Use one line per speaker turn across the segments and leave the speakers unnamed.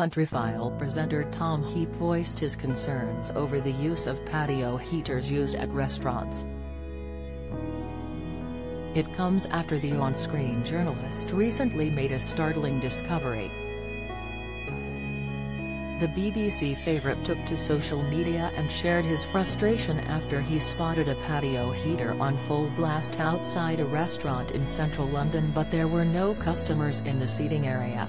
Countryfile presenter Tom Heap voiced his concerns over the use of patio heaters used at restaurants. It comes after the on-screen journalist recently made a startling discovery. The BBC favourite took to social media and shared his frustration after he spotted a patio heater on full blast outside a restaurant in central London but there were no customers in the seating area.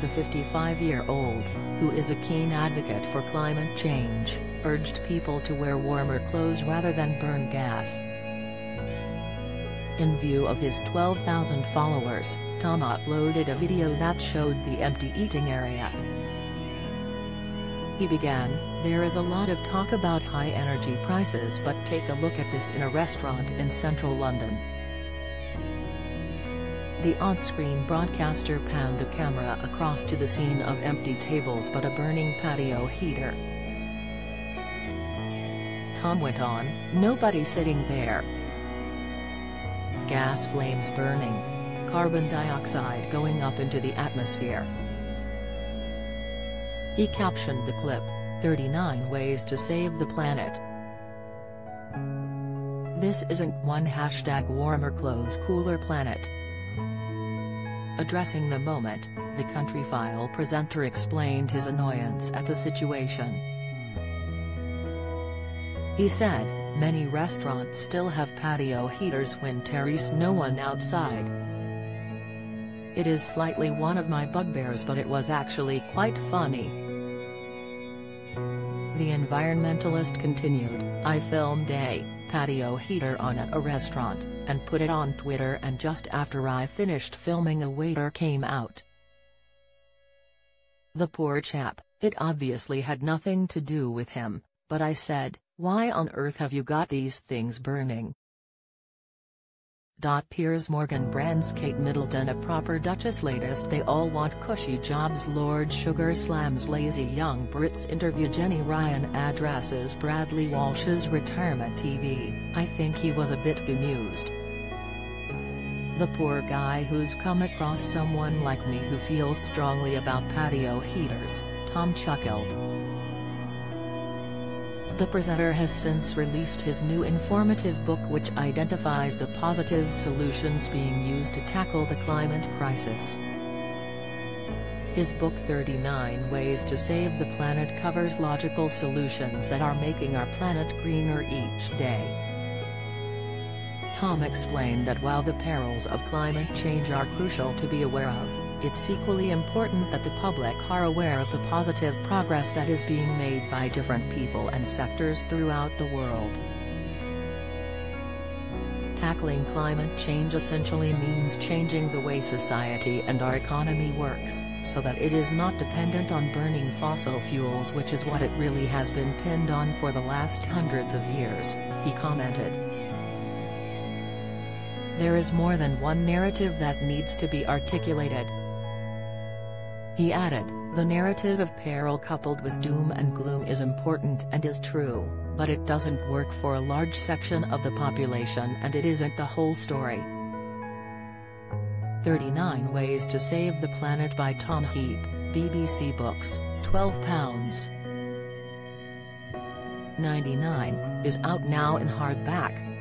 The 55-year-old, who is a keen advocate for climate change, urged people to wear warmer clothes rather than burn gas. In view of his 12,000 followers, Tom uploaded a video that showed the empty eating area. He began, there is a lot of talk about high energy prices but take a look at this in a restaurant in central London. The on-screen broadcaster panned the camera across to the scene of empty tables but a burning patio heater. Tom went on, nobody sitting there, gas flames burning. Carbon dioxide going up into the atmosphere. He captioned the clip, 39 Ways to Save the Planet. This isn't one hashtag warmer clothes cooler planet. Addressing the moment, the Countryfile presenter explained his annoyance at the situation. He said, Many restaurants still have patio heaters when there's no one outside. It is slightly one of my bugbears but it was actually quite funny. The environmentalist continued, I filmed a patio heater on at a restaurant, and put it on Twitter and just after I finished filming a waiter came out. The poor chap, it obviously had nothing to do with him, but I said, why on earth have you got these things burning? Piers Morgan brands Kate Middleton a proper duchess latest they all want cushy jobs Lord Sugar slams lazy young Brits interview Jenny Ryan addresses Bradley Walsh's retirement TV, I think he was a bit bemused. The poor guy who's come across someone like me who feels strongly about patio heaters, Tom chuckled. The presenter has since released his new informative book which identifies the positive solutions being used to tackle the climate crisis. His book 39 Ways to Save the Planet covers logical solutions that are making our planet greener each day. Tom explained that while the perils of climate change are crucial to be aware of, it's equally important that the public are aware of the positive progress that is being made by different people and sectors throughout the world. Tackling climate change essentially means changing the way society and our economy works, so that it is not dependent on burning fossil fuels which is what it really has been pinned on for the last hundreds of years, he commented. There is more than one narrative that needs to be articulated, he added, the narrative of peril coupled with doom and gloom is important and is true, but it doesn't work for a large section of the population and it isn't the whole story. 39 Ways to Save the Planet by Tom Heap, BBC Books, £12. 99, is out now in hardback.